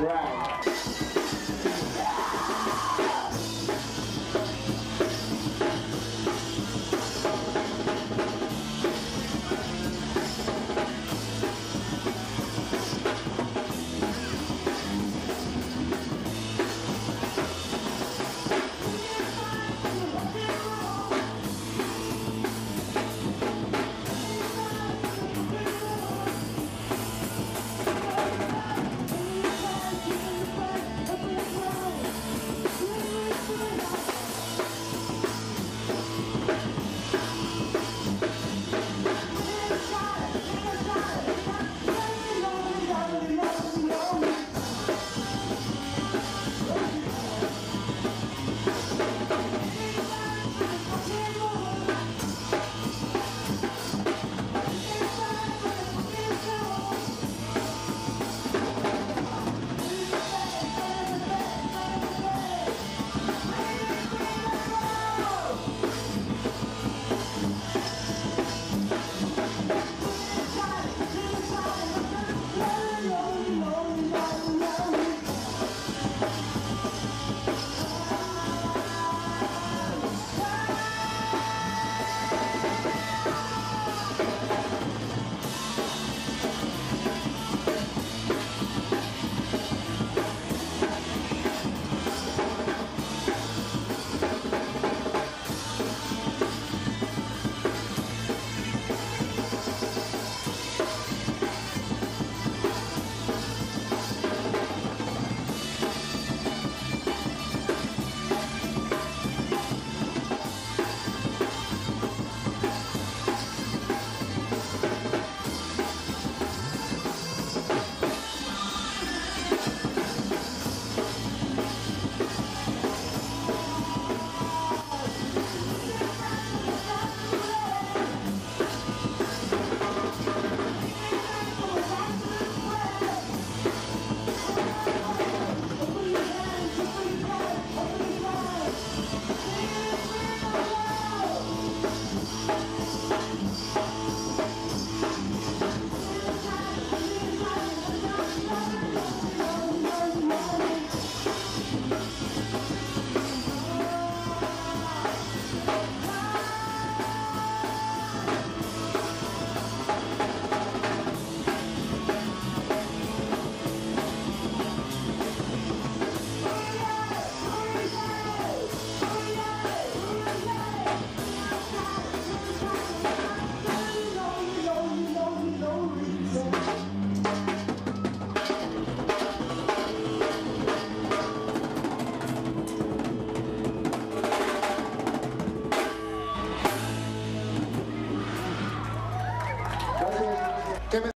Right. ¿Qué me...